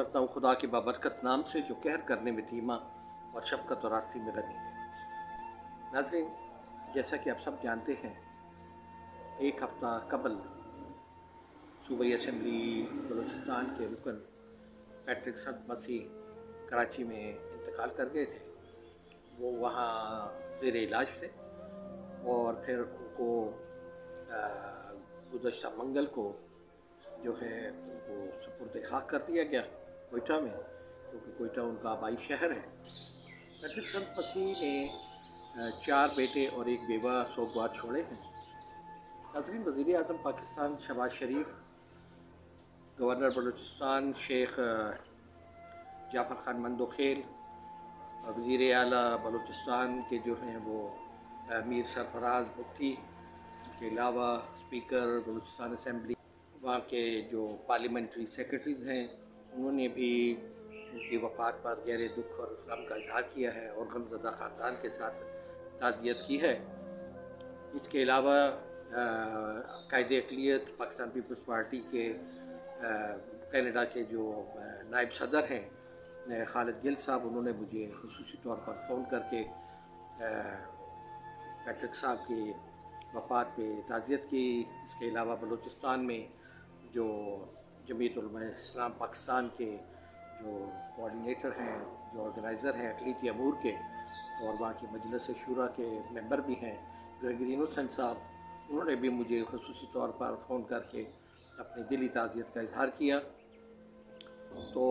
करता हूँ खुदा के बाबरकत नाम से, जो कहर करने में धीमा और शफकत और रास्ते में रनी है। नाजिन जैसा कि आप सब जानते हैं, एक हफ़्ता कबल सूबाई असम्बली बलूचिस्तान के रुकन पैट्रिक सद मसीह कराची में इंतकाल कर गए थे। वो वहाँ जेर इलाज थे और फिर उनको गुजशत मंगल को जो है उनको सपुर्द खाक कर दिया गया। कोयटा में क्योंकि कोयटा उनका आबाई शहर है। पैट्रिक संत मसीह ने चार बेटे और एक बेवा सोगवार छोड़े हैं। नजरीन वज़ी अजम पाकिस्तान शबाज शरीफ, गवर्नर बलूचिस्तान शेख जाफ़र ख़ान मंदोखेल वज़ी अली बलूचिस्तान के जो हैं वो मीर सरफराज मुफ्ती के अलावा स्पीकर, बलूचिस्तान असम्बली वहाँ के जो पार्लियामेंट्री सेक्रेटरीज़ हैं उन्होंने भी उनकी वफ़ात पर गहरे दुख और गम का इजहार किया है और गमजदा ख़ानदान के साथ ताज़ियत की है। इसके अलावा कायद अकलीत, पाकिस्तान पीपल्स पार्टी के कनाडा के जो नायब सदर हैं खालिद गिल साहब, उन्होंने मुझे खसूस तौर पर फ़ोन करके पैट्रिक साहब की वफ़ात पे ताज़ियत की। इसके अलावा बलूचिस्तान में जो जमीत इस्लाम पाकिस्तान के जो कोऑर्डिनेटर हैं, जो ऑर्गेनाइज़र हैं अकलीती अमूर के, और वहाँ की मजलस शुरा के मेंबर भी हैं ग्रेगरीन हुसैन साहब, उन्होंने भी मुझे खसूस तौर पर फ़ोन करके अपनी दिली ताज़ियत का इजहार किया। तो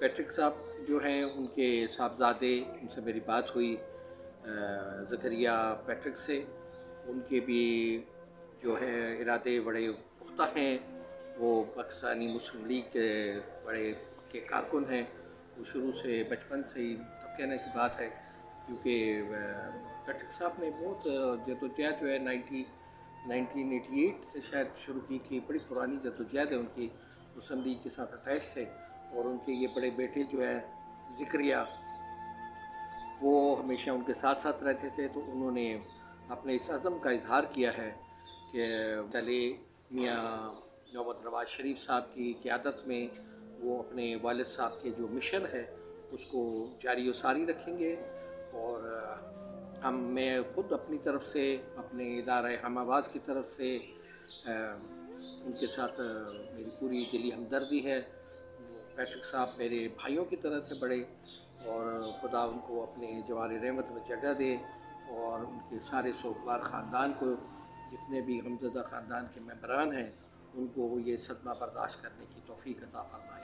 पैट्रिक साहब जो हैं, उनके साहबजादे, उनसे मेरी बात हुई ज़करिया पैट्रिक से। उनके भी जो है, इरादे बड़े पुख्ता हैं वो पाकिस्तानी मुस्लिम लीग के बड़े के कारकुन हैं। वो शुरू से बचपन से ही तब कहने की बात है, क्योंकि पैट्रिक साहब ने बहुत जदोजहद जो है नाइनटी, नाइनटीन एटी एट से शायद शुरू की थी। बड़ी पुरानी जदोजहद है उनकी, मुस्लिम लीग के साथ अटैच थे और उनके ये बड़े बेटे जो है, जिक्रिया, वो हमेशा उनके साथ साथ रहते थे। तो उन्होंने अपने इस अज़म का इजहार किया है कि चले मियाँ मोहम्मद नवाज़ शरीफ साहब की क़्यादत में वो अपने वालिद साहब के जो मिशन है, उसको जारी सारी रखेंगे। और हम, मैं ख़ुद अपनी तरफ़ से, अपने इदारा हम आवाज़ की तरफ़ से उनके साथ मेरी पूरी दिली हमदर्दी है। पैट्रिक साहब मेरे भाइयों की तरह से बड़े, और खुदा उनको अपने जवार रहमत में जगह दे, और उनके सारे सोगवार ख़ानदान को, जितने भी हमजदा ख़ानदान के मेम्बरान हैं उनको ये सदमा बर्दाश्त करने की तोफ़ी अता फ़रमाए।